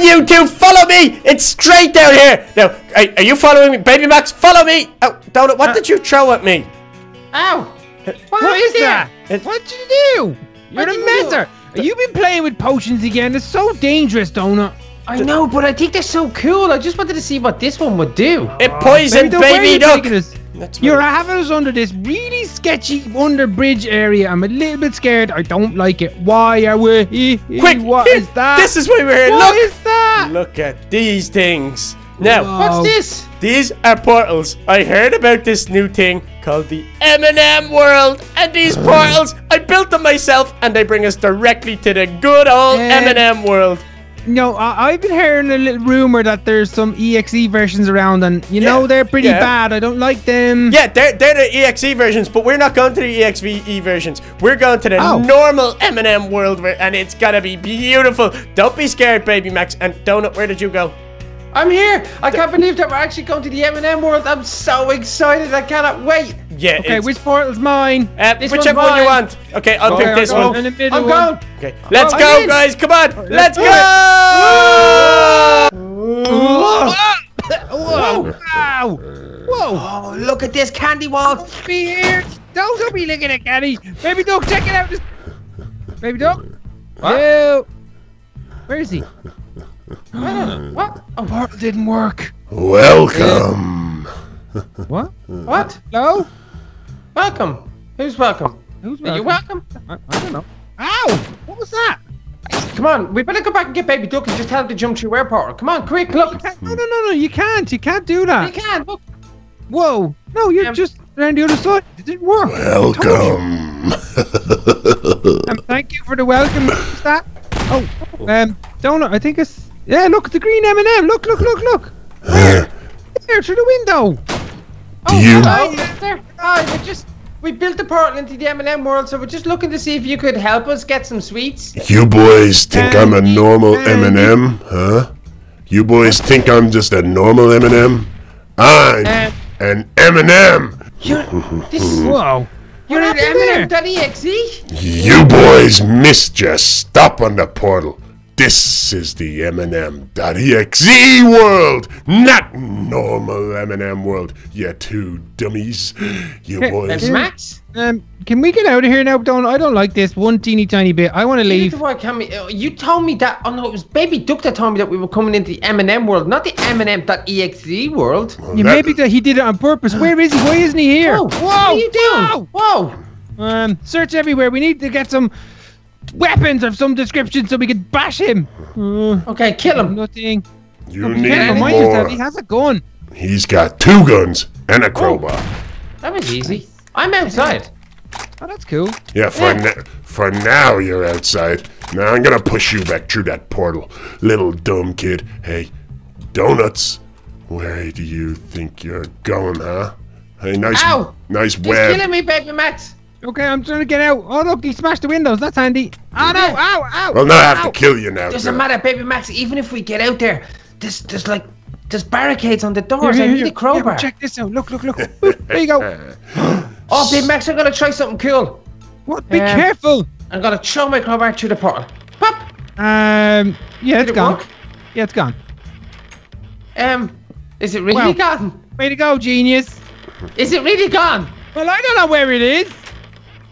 on, you two, follow me. It's straight down here. Now, are, are you following me, baby Max? Follow me. Oh, Donut, what uh, did you throw at me? Ow! Uh, what is that? It- What did you do? You're What a did You uh, You've been playing with potions again. It's so dangerous, Donut. I know, but I think they're so cool. I just wanted to see what this one would do. It poisoned Duck, where baby you duck. taking us? That's having us under this really sketchy under bridge area. I'm a little bit scared. I don't like it. Why are we? Quick, What here, is that? This is why we're here. What Look, is that? look at these things. Now, Whoa. What's this? These are portals. I heard about this new thing called the M&M World, and these portals, I built them myself, and they bring us directly to the good old M&M World. No, I, I've been hearing a little rumor that there's some EXE versions around, and you Yeah, know they're pretty yeah. bad. I don't like them. Yeah, they're, they're the EXE versions, but we're not going to the EXE versions. We're going to the Oh. normal M&M World, and it's gonna be beautiful. Don't be scared, baby Max. And Donut, where did you go? I'm here. I can't believe that we're actually going to the M&M world. I'm so excited. I cannot wait. Yeah, Okay, it's- which portal's mine? uh, this whichever one's one you want. Okay, I'll Okay, pick this I'll go one. in the middle I'm one. going. Okay, let's Oh, go, in. guys. Come on, let's do go. Whoa! Whoa! Wow! Whoa! Oh, look at this candy wall. Be here! Don't, don't be looking at candy. Baby Duck, check it out! Baby Duck? What? Ew. Where is he? What? Oh, Portal didn't work. Welcome. What? what? Hello? Welcome. Who's welcome? Who's Are you welcome? I, I don't know. Ow! What was that? Come on, we better go back and get Baby Duck and just tell him to jump through air portal. Come on, quick, look. No, no, no, no, you can't. You can't do that. You that. can, look. Whoa. No, you're Um, just around the other side. It didn't work. I told you. Welcome. Um, thank you for the welcome. What's that? Oh, um, Donut, I think it's... Yeah, look, it's the green M&M. Look, look, look, look. Where? There, through the window. Do you Oh, it's there. Oh, we just... We built the portal into the M&M world, so we're just looking to see if you could help us get some sweets. you boys think I'm a normal. M&M, huh? You boys think I'm just a normal M&M? I'm Uh, an M&M. You're, this is, Whoa. you're What at happened there? M&M.exe? You boys missed your stop on the portal. This is the M&M.exe world, not normal M&M world. You two dummies. You Hey, boys. That's Max? Um, can we get out of here now, Donut? I don't like this one teeny tiny bit. I want to leave. do I, can we- You told me that. Oh no, it was Baby Duck that told me that we were coming into the M&M world, not the M&M.exe world. Yeah, that- maybe that he did it on purpose. Where is he? Why isn't he here? Whoa, Whoa! what are you doing? Whoa! Whoa! Um, search everywhere. We need to get some weapons of some description so we can bash him. Uh, Okay, kill him. nothing. You Be need careful, more. yourself. He has a gun. He's got two guns and a crowbar. That was easy. I'm outside. Oh, that's cool. Yeah, for n- for now you're outside. Now I'm gonna push you back through that portal, little dumb kid. Hey, donuts. Where do you think you're going, huh? Hey, nice, Ow! nice He's web. killing me, Baby Max. Okay, I'm trying to get out. Oh, look, he smashed the windows. That's handy. Oh, no. Ow, ow. Well, now I have ow. to kill you now. Doesn't too. matter, Baby Max. Even if we get out there, there's there's like there's barricades on the doors. here, I need here. a crowbar. Yeah, but check this out. Look, look, look. there you go. Oh, Baby Max, I'm gonna try something cool. What? Be Um, careful. I'm gonna throw my crowbar through the portal. Pop. Um, yeah, it's Did it gone. work? Yeah, it's gone. Um, is it really Well- gone? Way to go, genius. Is it really gone? Well, I don't know where it is.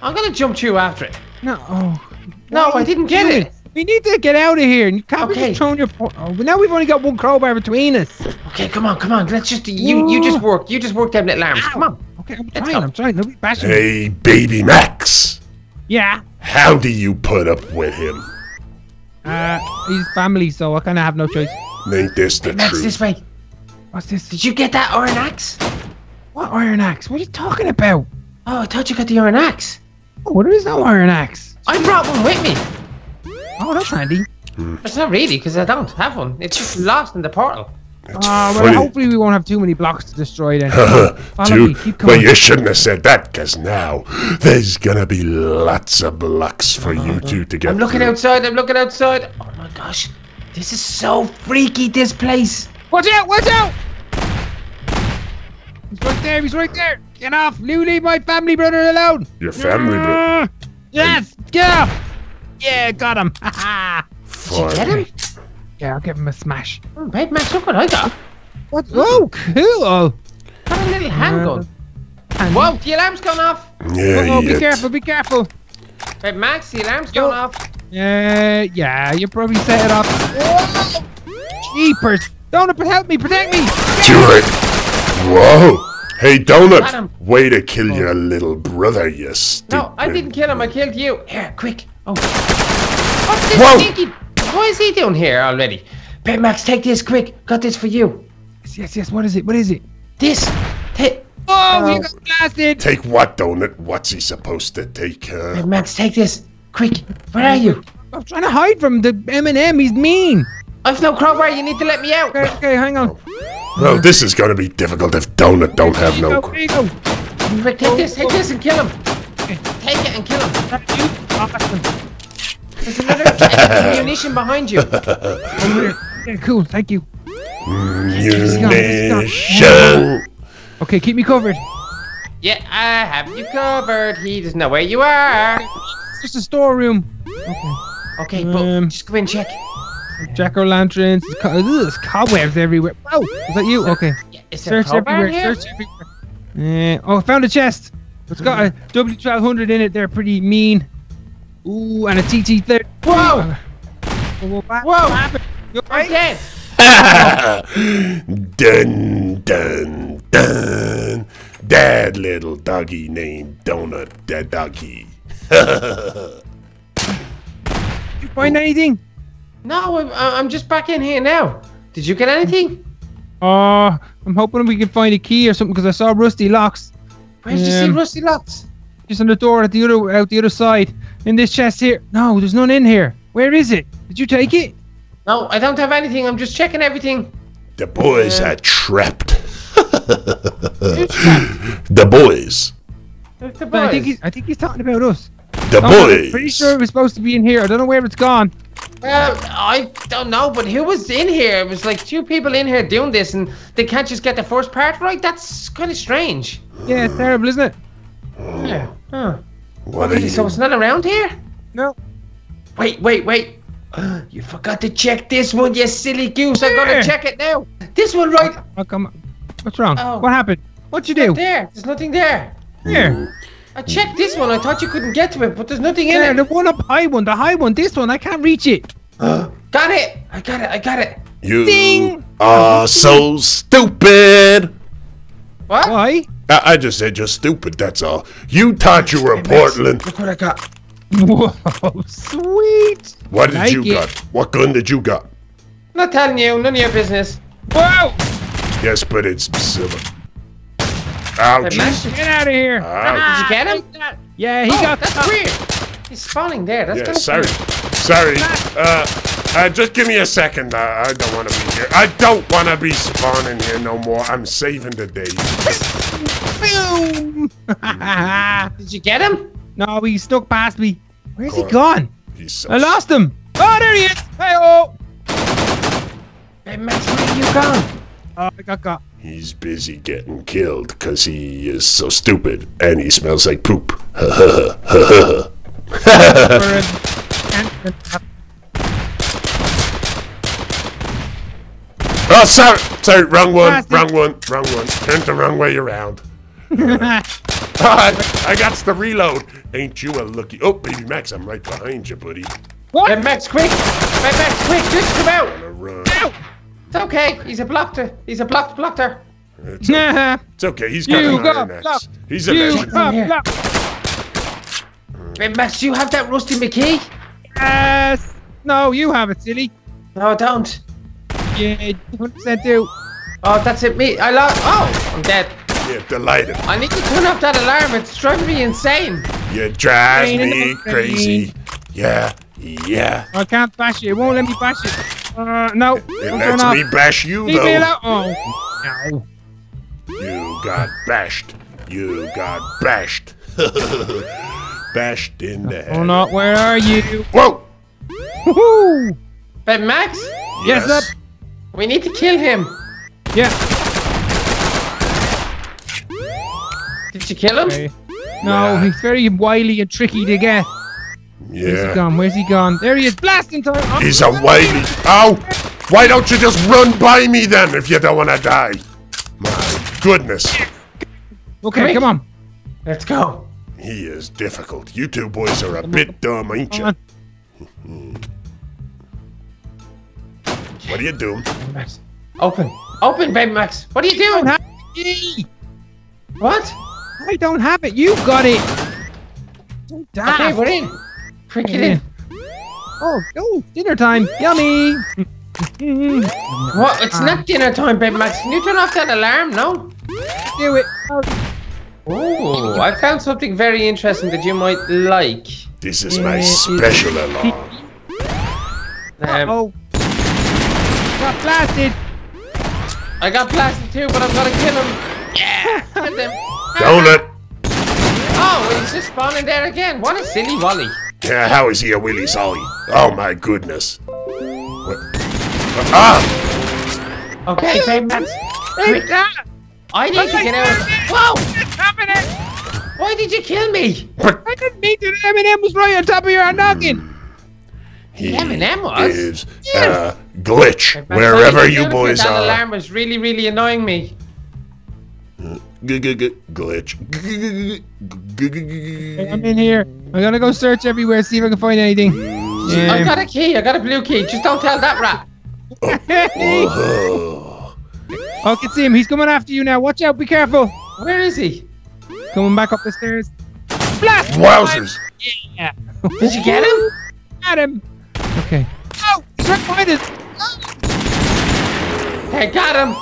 I'm gonna jump through after it. No. Oh. No, Why I didn't get it. We need to get out of here. You can't Okay. be just throwing your. Oh, now we've only got one crowbar between us. Okay, come on, come on. Let's just you you just work. You just work them little arms. Come on. Okay, I'm Let's trying. go. I'm trying. Nobody bashing me. Hey, baby Max. Yeah. How do you put up with him? Uh, he's family, so I kind of have no choice. Ain't this the Max, truth? this way. What's this? Did you get that iron axe? What iron axe? What are you talking about? Oh, I thought you got the iron axe. Oh, that no iron axe. I brought one with me. Oh, that's handy. Hmm. It's not really because I don't have one. It's just lost in the portal. It's Oh, ah, well, funny. hopefully we won't have too many blocks to destroy then. Follow Two. me. Keep Well, coming. you shouldn't have said that, because now there's gonna be lots of blocks for you uh-huh. two to get I'm looking through. outside. I'm looking outside. Oh my gosh, this is so freaky. This place. Watch out! Watch out! He's right there. He's right there. Get off! You leave my family brother alone. Your family, brother? Ah, Yes, get off! Yeah, got him. Ha ha. Did you get him? Yeah, I'll give him a smash. Oh, Babe Max, look what I got. What? Oh, cool. Got a little handgun. Whoa, the alarm's gone off. Yeah, Oh, be careful, be careful. Babe Max, the alarm's Yo. gone off. Yeah, yeah, you probably set it up. Jeepers. Don't help me, protect me. Do it. Whoa. Hey, Donut. Way to kill your little brother, you stupid. No, I didn't kill him. I killed you. Here, quick. Oh. What's this Whoa. stinky? What is he doing here already? Babe Max, take this quick. Got this for you. Yes, yes, yes. What is it? What is it? This. Take. Oh, you Oh. got blasted. Take what, Donut? What's he supposed to take? Uh, Babe Max, take this. Quick. Where are you? I'm trying to hide from the M&M. He's mean. I've no crowbar. You need to let me out. Okay, okay, hang on. Well, this is gonna be difficult if Donut don't have no. go, there you go. Quick, take this. Take this and kill him. Take it and kill him. That's you. Awesome. There's another munition behind you. Yeah, cool. Thank you. Munition. Okay, keep me covered. Yeah, I have you covered. He doesn't know where you are. It's just a storeroom. Okay. Okay, but Um, just go in and check. Jack o' lanterns. There's, co- ugh, there's cobwebs everywhere. Wow, is that you? Okay. Is there Search crowbar everywhere. here? Search everywhere. Uh, oh, I found a chest. It's got a W1200 in it. They're pretty mean. Ooh, and a TT30. Whoa! Whoa! Whoa! You I'm dead. dun dun dun. That little doggy named Donut, that doggy. Did you find anything? No, I'm, I'm just back in here now. Did you get anything? Oh, I'm hoping we can find a key or something because I saw rusty locks Where did you see Um, Rusty Locks? just on the door at the other out the other side. In this chest here. No, there's none in here. Where is it? Did you take it? No, I don't have anything. I'm just checking everything. The boys Yeah. are trapped. The boys. Who's the But I think boys? he's I think he's talking about us. The No, I'm boys. pretty sure it was supposed to be in here. I don't know where it's gone. Well, I don't know, but who was in here? It was like two people in here doing this, and they can't just get the first part right. That's kind of strange. Yeah, it's terrible, isn't it? Yeah. Huh. What are Okay, so it's not around here. No. Wait, wait, wait. You forgot to check this one, you silly goose. I'm Where? gonna check it now. This one, right Oh, come on. What's wrong? Oh. What happened? What'd you do? there. There's nothing there. Here. Mm. I checked this one. I thought you couldn't get to it, but there's nothing in There, it. the one up high one, the high one, this one, I can't reach it. Got it. I got it. I got it. You Ding. are so stupid. What? Why? I, I just said you're stupid, that's all. You thought you were Portland. Look what I got. Whoa, sweet. What did Like you it. got? What gun did you got? Not telling you. None of your business. Whoa! Yes, but it's silver. Ouch. Hey, Max, Get out of here. Ouch. Did you get him? Yeah, he Oh, got that's weird. He's spawning there. That's Yeah, kinda sorry. weird. Sorry. Uh, uh, just give me a second. Uh, I don't want to be here. I don't want to be spawning here no more. I'm saving the day. Boom! Did you get him? no, he stuck past me. Where's he Go on. gone? He's so I lost him. Oh, there he is. Hey, oh. Hey, Max, where are you gone? Oh, I got got. He's busy getting killed because he is so stupid and he smells like poop. For a- and- oh, sorry. Sorry, wrong one. Bastard. Wrong one. Wrong one. Turned the wrong way around. I, I got the reload. Ain't you a looky? Oh, baby Max, I'm right behind you, buddy. what? Hey, Max, quick! Hey, Max, quick! Just come out! Gonna run. It's okay. He's a blocker. He's a blocked blocker. It's, okay. Nah. it's okay. He's got You an got iron axe. blocked. He's a You legend. got here. blocked. Hey, Max, do you have that Rusty McKee? Yes. No, you have it, silly. No, I don't. Yeah, 100% do. Oh, that's it. Me. I lost. Oh, I'm dead. Yeah, delighted. I need to turn off that alarm. It's driving me insane. You drive Brain in the me brain. crazy. Yeah, yeah. I can't bash it. It won't let me bash it. Uh, no. It Don't turn lets off. me bash you, Leave though. Oh. No. You got bashed. You got bashed. bashed in the head. Oh no, where are you? Whoa! Woohoo! But Max, Yes, up. we need to kill him. Yeah. Did you kill him? Okay. No, he's very wily and tricky to get. Where's he Yeah. gone? Where's he gone? There he is, blasting time! Oh, He's a wily. Ow! Oh, why don't you just run by me then if you don't want to die? My goodness. Okay, Quick. come on. Let's go. He is difficult. You two boys are a bit dumb, ain't Come you? What are you doing? Max, open. Open, baby Max. What are you doing? have the key. What? I don't have it. You got it. So Okay, we're in. Quick, get Yeah. in. Oh, oh, dinner time. Yummy. What? It's not dinner time, baby Max. Can you turn off that alarm? No? Do it. Oh, I found something very interesting that you might like. This is my special alarm. Um, oh. Got blasted. I got blasted too, but I'm gonna kill him. Yeah! Kill him. Donut! Oh, he's just spawning there again. What a silly Wally. Yeah, how is he a Willy Solly? Oh my goodness. What? Ah! Okay, baby Max. Quick. I need to get out of Whoa! What's happening? Why did you kill me? I didn't mean to. M&M was right on top of your noggin. he M&M was? is a glitch Max, wherever you do? boys That are. alarm was really, really annoying me. G- g- g- Glitch. I'm in here. I'm gonna go search everywhere, see if I can find anything. I got a key. I got a blue key. Just don't tell that rat. Oh. I can see him. He's coming after you now. Watch out. Be careful. Where is he? Coming back up the stairs. Blast! Wowzers! Yeah. Did you get him? Got him. Okay. Oh, he's right behind us. Hey, got him.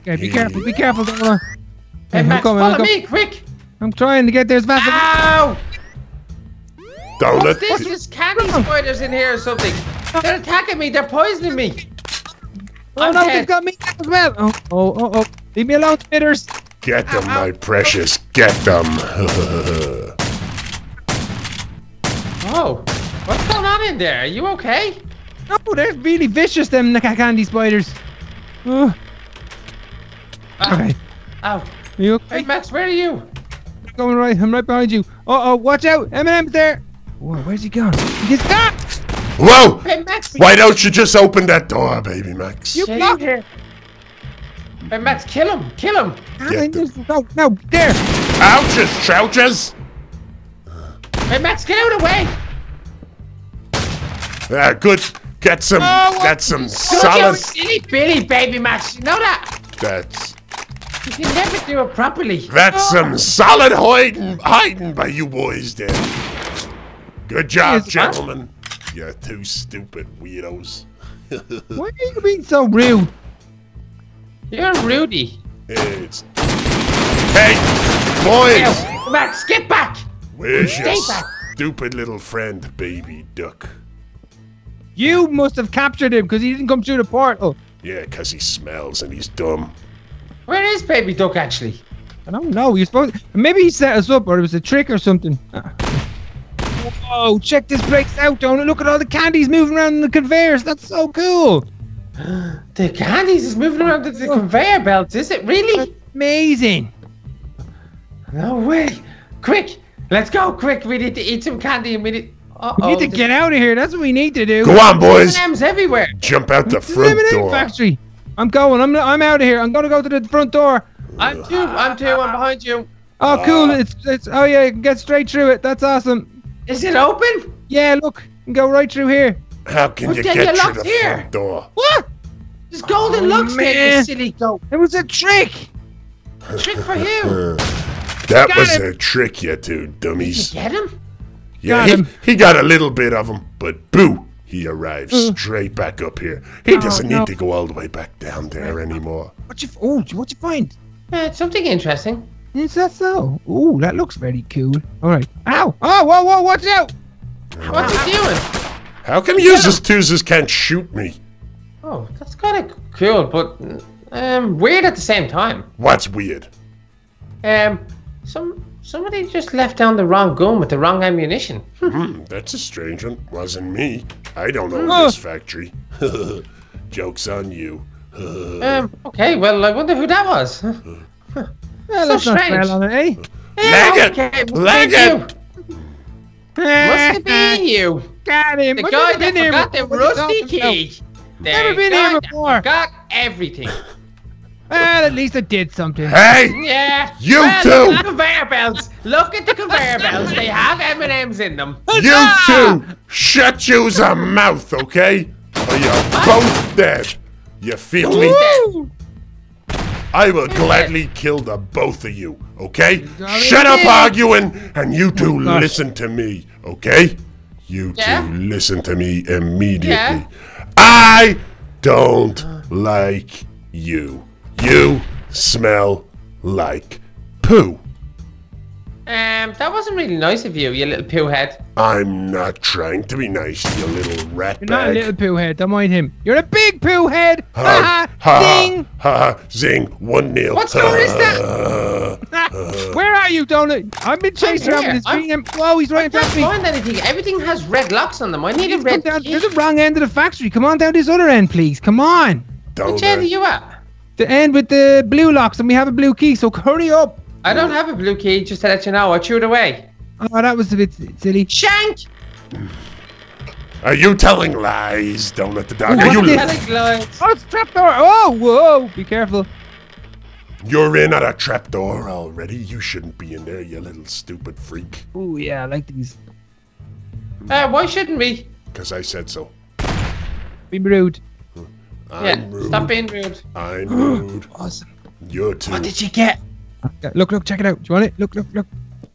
Okay, be careful. Be careful, Donna. Hey, I'm coming, follow me, quick. I'm trying to get there as fast as Ow! Donut. What's this? There's candy spiders in here or something. They're attacking me. They're poisoning me. Oh I'm no, dead. they've got me as well. Oh, oh, oh, oh. Leave me alone, spitters. Get them, my precious. Get them. Oh, what's going on in there? Are you okay? No, they're really vicious, them ca- candy spiders. Oh, Ah, okay. Ow. Are you Hey. Max, where are you? I'm going right. I'm right behind you. Uh oh, watch out. M&M's there. Whoa, where's he gone? He's got. Whoa! Hey, Max. Why don't you just open that door, baby Max? You blocked here. Hey, Max, kill him. Kill him. Get them. No, no, there. Ouches, chouches! Hey, Max, get out of the way. Ah, good. Get some. Oh, what- That's some Don't solid. silly Billy, baby Max. You know that? That's You can never do it properly. that's some solid hiding hiding by you boys there. Good job, Yes, huh? gentlemen. You're two stupid weirdos. Why are you being so rude? You're Rudy. It's hey, boys. Ew. Max, get back. Where's your Stay back. stupid little friend, baby duck? You must have captured him because he didn't come through the portal. Yeah, 'cause he smells and he's dumb. Where is Baby Duck actually? I don't know. You're supposed. Maybe he set us up, or it was a trick or something. Whoa! Check this place out, Donut. Look at all the candies moving around in the conveyors. That's so cool. The candies is moving around the, the conveyor belts. Is it really? Amazing. No way. Quick, let's go. Quick, we need to eat some candy and we need. Uh We oh. need to get out of here. That's what we need to do. Go on, boys. M&M's everywhere. Jump out the front door. factory. I'm going. I'm I'm out of here. I'm gonna go to the front door. I'm two. I'm two. I'm behind you. Oh, cool. It's it's. Oh yeah, you can get straight through it. That's awesome. Is it open? Yeah, look, you can go right through here. How can But you get you're through locked the here. front door? What? This golden Oh, locks there, man. you silly goat. It was a trick. Trick for you. That Got was him. a trick, you two Did dummies. you get him? Yeah, Got he, him. he got a little bit of him, but boo, he arrived straight back up here. He doesn't no. need to go all the way back down there anymore. What you? Oh, what you find? Uh, it's something interesting. Is that so? Ooh, that looks very cool. All right. Ow! Oh, whoa, whoa! Watch out! What's he doing? How come you just twos can't shoot me? Oh, that's kind of cool, but um, weird at the same time. What's weird? Um, some somebody just left down the wrong gun with the wrong ammunition. Hmm, that's a strange one. Wasn't me. I don't own this factory. Joke's on you. Um, okay, well, I wonder who that was. Well, let's not strange. on it, eh? Leg it! okay, must Leg have it! been you. Must have been you. Got him. The What guy have you that been forgot the with? What are you rusty talking key. Never been here before. Got everything. Well, at least I did something. Hey! Yeah. You well, too. Look at the conveyor belts. Look at the conveyor belts. They have M and M's in them. You two! Shut you's a mouth, okay? Or you're both dead. You feel me? Woo! I will gladly kill the both of you, okay? Shut up arguing and you two oh, listen to me, okay? You Yeah? two listen to me immediately. Yeah? I don't like you. You smell like poo. Um, that wasn't really nice of you, you little poo head. I'm not trying to be nice, you little rat You're not a little poo head. Don't mind him. You're a big poo head. Ha Ha ha. ha ha ha zing one nil. What score is Ah, Where are you, Donut? I've been chasing around here. with this I'm- Whoa, he's right in Can't front of me. find anything. Everything has red locks on them. I need a Come red down, key. there's the wrong end of the factory. Come on down this other end, please. Come on. Donut. Which end are you at? The end with the blue locks, and we have a blue key. So hurry up. I don't have a blue key, just to let you know. I threw it away. Oh, that was a bit silly. Shank! Are you telling lies, Don't let the dog? What Are you? the- Telling lies. Oh, it's a trapdoor. Oh, whoa. Be careful. You're in at a trapdoor already. You shouldn't be in there, you little stupid freak. Oh, yeah, I like these. Uh, why shouldn't we? Cause I said so. Be rude. I'm yeah, rude. stop being rude. I'm rude. Awesome. You're too. What did you get? Look, look, check it out. Do you want it? Look, look, look.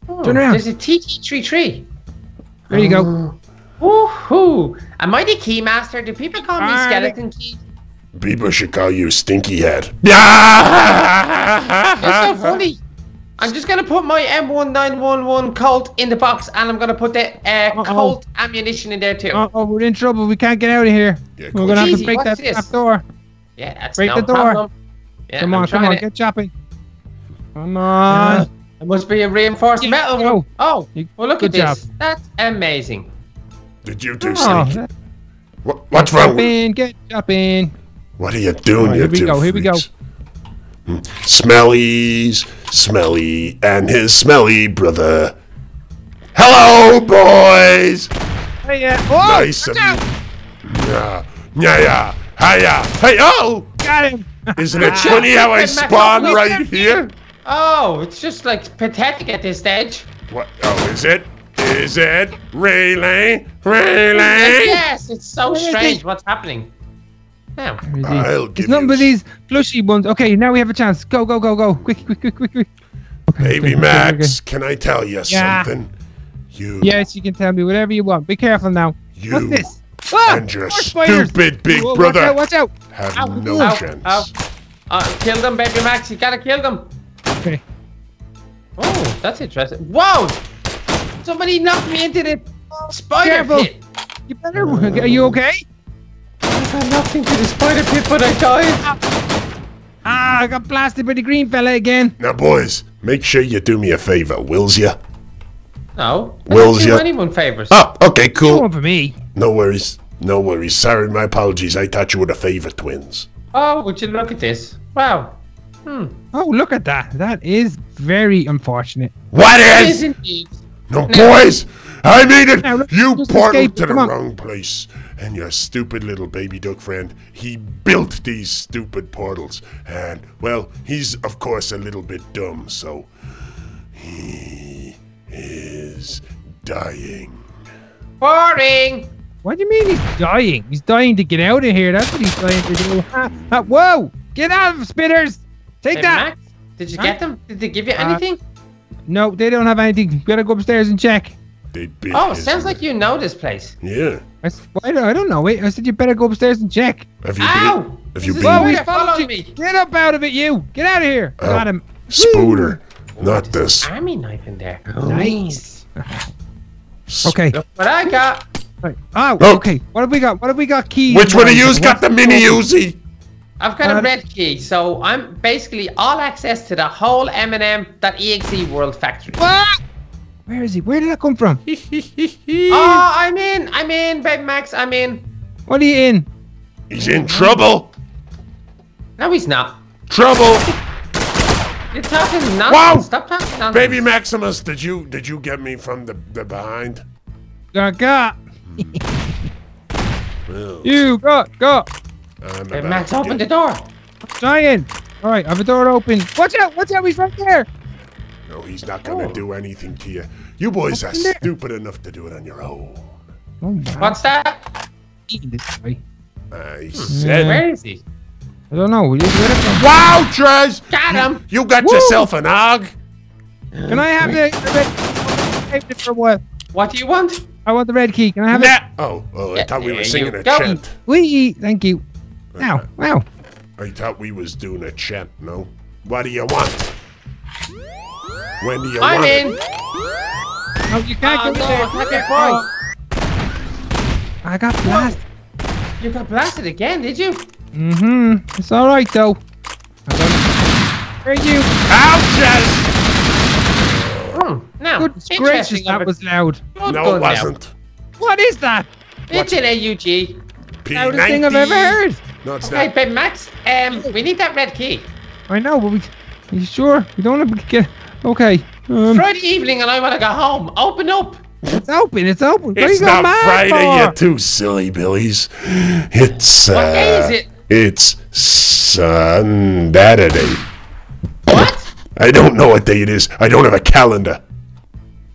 Oh, Turn around. There's a TT33. There you go. Oh. Woohoo! Am I the key master? Do people call me skeleton key? People should call you Stinky Head. It's so funny. I'm just gonna put my M1911 Colt in the box, and I'm gonna put the uh, Uh-oh. Colt ammunition in there too. Oh, oh, we're in trouble. We can't get out of here. Yeah, We're gonna have Easy, to break what's that this? trap door. yeah, that's break no the door. problem. Yeah, Come I'm on, come on, it. get chopping. Come on. It must be a reinforced Yeah, metal go. one. Oh, You- well, look good at this. job. That's amazing. Did you do Oh, sneaky? that- What, what's wrong? with- chopping, get chopping. What are you doing, Alright, you here we two go, here we go. Smelly's Smelly and his smelly brother. Hello, boys. Hey, yeah. Oh, nice of watch out. you. Yeah, yeah, yeah. Hiya. Hey, oh! Got him. Isn't it funny how I spawn right here? Oh, it's just like pathetic at this stage. What? Oh, is it? Is it? Really? Really? Yes, it's so strange what's happening. Now, I'll give nothing you but these plushy ones. Okay, now we have a chance. Go, go, go, go. Quick, quick, quick, quick, quick. Okay, Baby okay, okay, Max, can I tell you Yeah. something? You. Yes, you can tell me whatever you want. Be careful now. You What's this? Ah, and your more spiders. stupid big Whoa, brother Watch out, watch have Ow, no ow, chance. ow. uh, kill them, baby Max. You gotta kill them. Okay. Oh, that's interesting. Whoa! Somebody knocked me into the spider Careful. pit. You better. Are you okay? I got knocked into the spider pit, but I died. Ah, I got blasted by the green fella again. Now, boys, make sure you do me a favor, wills ya? No, I Wills, don't do anyone favors. Oh, okay, Go cool. on for me. No worries. No worries. Sorry, my apologies. I thought you were the favorite twins. Oh, would you look at this? Wow. Hmm. Oh, look at that. That is very unfortunate. What It is? is indeed. No, No. boys! I made it! Now, let's You just portaled to the wrong place. And your stupid little baby duck friend, he built these stupid portals. And, well, he's, of course, a little bit dumb, so. He is dying. Boring. What do you mean he's dying? He's dying to get out of here. That's what he's dying to do. Ha, ha, whoa! Get out of spinners! Take Hey, that! Max, did you Huh? get them? Did they give you Uh, anything? No, they don't have anything. We gotta go upstairs and check. They bit oh, his sounds like you know this place. Yeah. I, s- I don't, I don't know. Wait, I said you better go upstairs and check. Have you Ow! been? Have you This is been? Whoa, Where he's they're following following you. me. Get up out of it, you! Get out of here! Oh. Got him. Spooder. Not this. Army knife in there. Nice. Okay. Look what I got. Right. Oh, Oh. okay. What have we got? What have we got? Keys. Which one of you's What's- got the mini Uzi? I've got Uh, a red key, so I'm basically all access to the whole M&M.exe world factory. What? Where is he? Where did that come from? Oh, I'm in. I'm in, baby Max. I'm in. What are you in? He's in trouble. No, he's not. Trouble. You're talking nonsense. Wow. Stop talking nonsense. Baby Maximus, did you did you get me from the, the behind? Got got. Hmm. Well, You got got. I'm Hey, Max, open the door. I'm Trying. All right, I have a door open. Watch out! Watch out! He's right there. No, he's not gonna Oh. do anything to you. You boys are stupid enough to do it on your own. Oh What's that? eating this guy. I Hmm. said. Where is he? I don't know. Will you get it? Wow, Trez! Got him. You got Woo! yourself an AUG. Can I have the, the red? Saved it for a while. What do you want? I want the red key. Can I have it? Oh, oh, I thought we were singing a go. chant. We. Thank you. Wow. Wow. I thought we was doing a chant. No. What do you want? When do you I'm want in. it? No, you can't Oh, go no, there. I can't get. I got blast. You got blasted again, did you? Mm-hmm. It's all right though. I got Where are you? Ow, Trez! Hmm. Now, Goodness interesting gracious, that was loud. Good No, it wasn't. What is that? It's an AUG. Loudest thing I've ever heard. No, it's Hey, not. Ben Max, um, we need that red key. I know, but we. Are you sure? We don't want to get. Okay. Um, Friday evening and I want to go home. Open up. it's open. It's open. What It's not mad Friday, you for? two silly billies. It's, uh... What day is it? It's Sunday. What? I don't know what day it is. I don't have a calendar.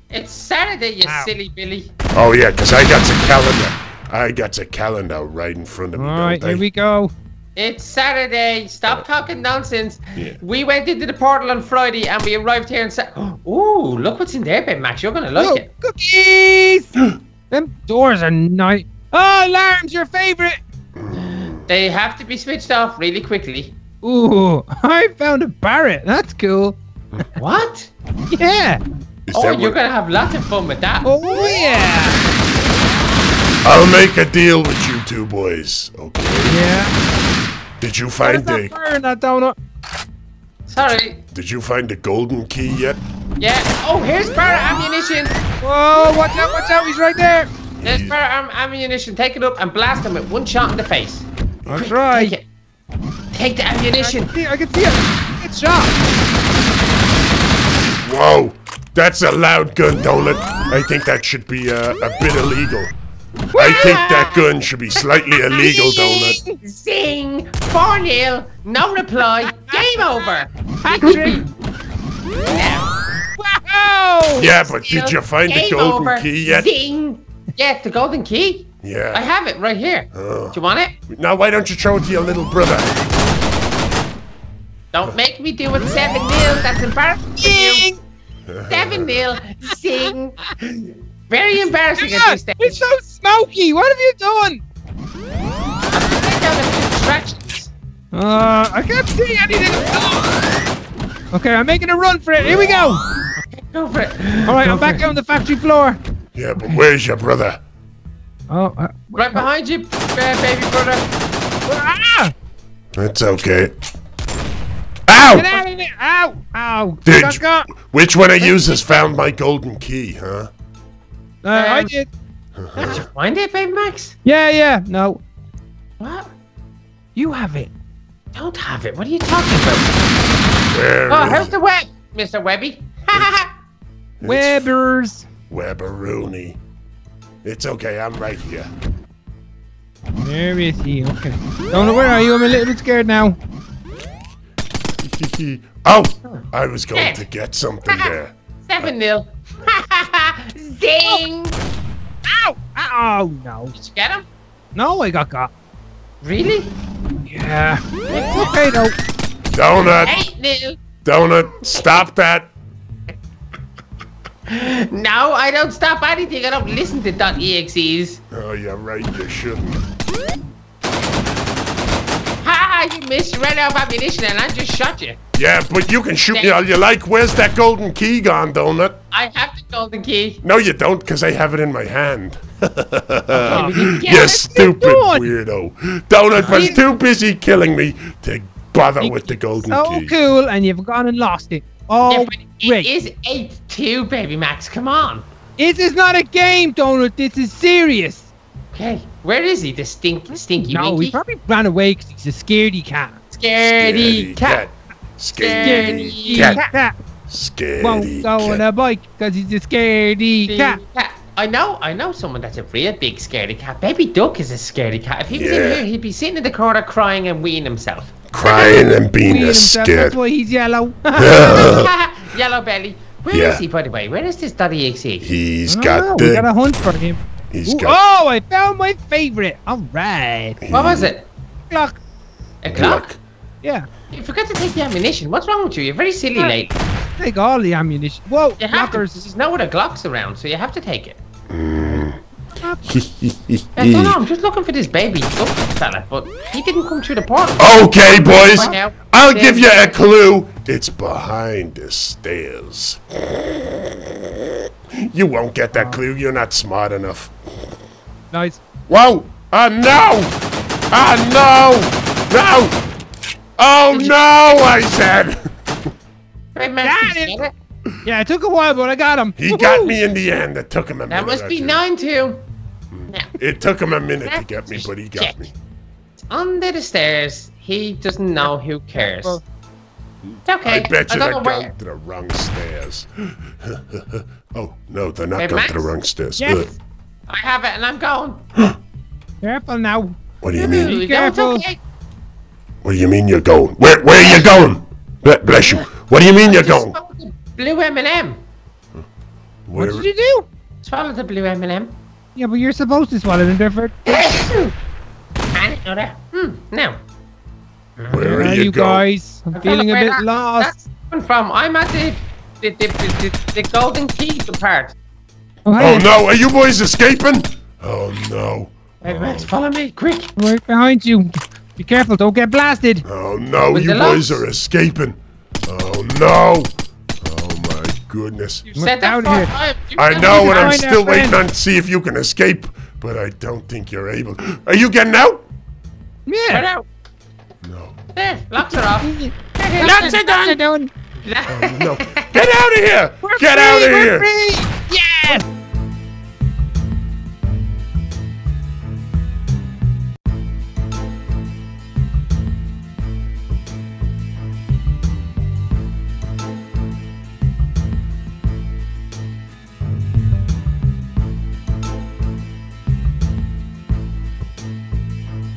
It's Saturday, you Ow. silly Billy. Oh, yeah, 'cause I got a calendar. I got a calendar right in front of me, All right, don't right, I? here we go. It's Saturday. Stop talking nonsense. Yeah. We went into the portal on Friday and we arrived here and said, Ooh, look what's in there, Ben Max. You're going to like Oh, it. cookies! Them doors are nice. Oh, alarms, your favorite. They have to be switched off really quickly. Ooh, I found a Barrett. That's cool. What? Yeah. Is Oh, you're going to have lots of fun with that. Oh yeah. I'll make a deal with you two boys, okay? Yeah. Did you find that the fire in that donut? Sorry. Did you find the golden key yet? Yeah. Oh, here's para ammunition. Whoa! Watch out! Watch out! He's right there. There's para am- ammunition. Take it up and blast him with one shot in the face. I'll Quick, try. Take it. Take the I ammunition. can see. I can see it. Good shot. Whoa, that's a loud gun, Donut. I think that should be uh, a bit illegal. I think that gun should be slightly illegal, Donut. Zing! 4 0. No reply. Game over. Patrick. Wow! Yeah, but did you find the golden over. key yet? Zing! Yeah, the golden key. Yeah. I have it right here. Oh. Do you want it? Now, why don't you throw it to your little brother? Don't make me do it 7 0. That's embarrassing for you. 7 0. Zing! Very embarrassing at God, this stage. it's so smoky. What have you done? Take down a few distractions. Uh, I can't see anything. Okay, I'm making a run for it. Here we go. Go for it. All right, I'm back on the factory floor. Yeah, but where's your brother? Oh, uh, Right behind you, uh, baby brother. ah! That's okay. Get Ow! out of there! Ow! Ow! Did Got- got- which one of you has found my golden key, huh? Uh, I Um, did. Did you find it, baby Max? Yeah, yeah. No, What? you have it. Don't have it. What are you talking about? Where Oh, is how's the web, Mr. Webby? Ha ha ha! Webbers. Webberoonie. It's okay, I'm right here. Where is he? Okay. Don't know where are you? I'm a little bit scared now. oh, I was going to get something there. 7 0. Zing! Ow! Oh no. Did you get him? No, I got got. Really? Yeah. It's okay though. Donut, 8 0. donut, stop that. No, I don't stop anything. I don't listen to .exes. Oh, you're right, you shouldn't. Ha! You missed. You ran out of ammunition and I just shot you. Yeah, but you can shoot me all you like. Where's that golden key gone, Donut? I have the golden key. No, you don't, because I have it in my hand. Okay, we can get you it. stupid weirdo. Donut was too busy killing me to bother with the golden So key. cool, and you've gone and lost it. Oh, yeah, Oh, but great. it is 8 2, baby Max. Come on. This is not a game, Donut. This is serious. Okay, where is he? The stink, stinky No, winky? he probably ran away because he's a scaredy cat. Scaredy cat. Scaredy Scaredy cat. cat. Cat Scaredy won't go on cat. a bike because he's a scaredy cat. cat. I know, I know someone that's a real big scaredy cat. Baby Duck is a scaredy cat. If he was Yeah. in here, he'd be sitting in the corner crying and weeing himself. Crying and being Weed himself, scared. That's why he's yellow. Yellow belly. Where is Yeah. he, by the way? Where is this Daddy XE? He's got we got a the. hunt for him. He's Ooh, got. oh, I found my favorite. All right. What was it? Clock. A clock? Look, Yeah. You forgot to take the ammunition. What's wrong with you? You're very silly, Ah. late. Take all the ammunition. Whoa, You have to. lockers. There's no other Glocks around, so you have to take it. Mm. I don't know. I'm just looking for this baby Duck fella, but he didn't come through the portal. Okay, boys. Right. I'll There give you a clue. It's behind the stairs. You won't get that clue. You're not smart enough. Nice. Whoa! Oh no! Oh no! No! Oh no! I said. Right, Got him. it? Yeah, it took a while, but I got him. He got me in the end. It took him a minute. That must be nine two. Mm. Now, It took him a minute to get me, but he got Check. me. under the stairs. He doesn't know who cares. Well, It's okay. I bet you don't they're know going to the wrong stairs. oh no, they're not Hey, going to the wrong stairs. Yes. Ugh. I have it, and I'm going. Careful now. What do you mean? Be No, it's careful. okay. What do you mean you're going? Where where are you going? Bless you. What do you mean you're Just going? Blue M&M. What did you do? Swallow the blue M&M. Yeah, but you're supposed to swallow them different. and another. Hmm. Now. Where Where are are you you guys? I'm feeling a Where bit that- lost. That's coming from. I'm at the the, the, the, the, the golden key part. Oh, Oh no, are you boys escaping? Oh no. Hey, Max, follow me, quick. right behind you. Be careful, don't get blasted. Oh no, With you the boys are escaping. Oh no. Oh my goodness. You We're said that down here. times. You I know, and I'm Find our still waiting friend. on to see if you can escape, but I don't think you're able. Are you getting out? Right Yeah. out. No. There, locks are off. Lots are done. Oh, no. Get out of here! Get out of We're here! free. Yes.